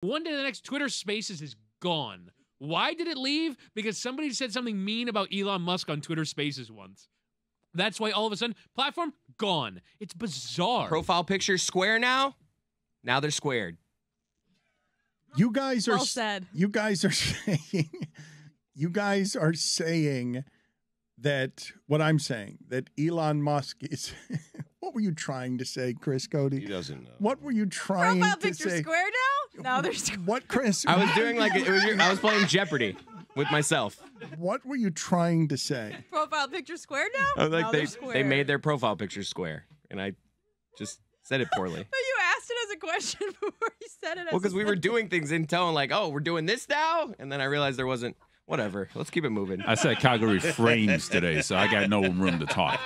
One day, the next Twitter Spaces is gone. Why did it leave? Because somebody said something mean about Elon Musk on Twitter Spaces once. That's why all of a sudden, platform gone. It's bizarre. Profile pictures square now. Now they're squared. You guys are Well said. you guys are saying you guys are saying that what I'm saying that Elon Musk is what were you trying to say, Chris Cote? He doesn't know. What were you trying Profile to say? Profile picture say? square now? Now there's What, Chris? I was doing like it was. Your, I was playing Jeopardy with myself. What were you trying to say? profile picture square now? I was like now they they're square. they made their profile picture square, and I just said it poorly. But you asked it as a question before you said it. As Well, because we were doing things in tone, like, oh, we're doing this now, and then I realized there wasn't. Whatever. Let's keep it moving. I said Calgary frames today, so I got no room to talk.